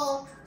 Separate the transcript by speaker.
Speaker 1: Oh.